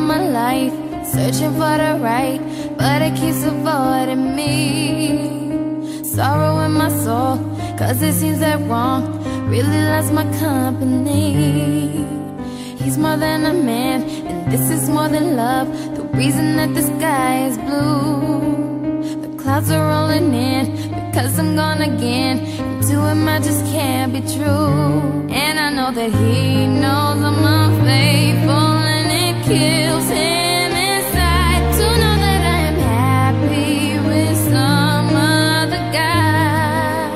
my life, searching for the right, but it keeps avoiding me. Sorrow in my soul, cause it seems that wrong really loves my company. He's more than a man, and this is more than love. The reason that the sky is blue. The clouds are rolling in because I'm gone again. To him, I just can't be true. And I know that he knows I'm unfaithful him to know that I am happy with some other guy.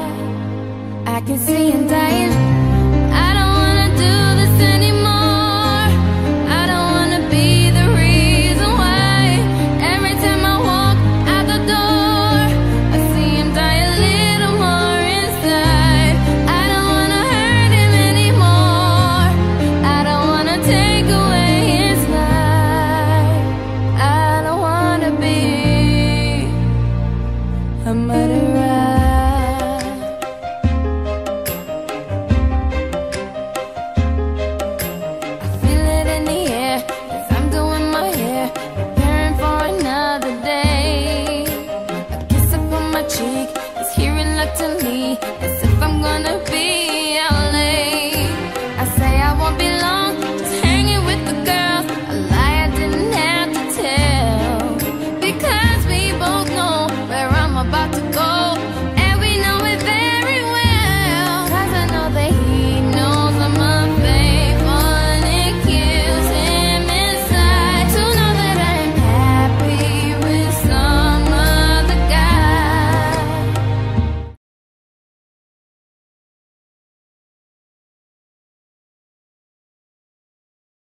I can see him dying. cheek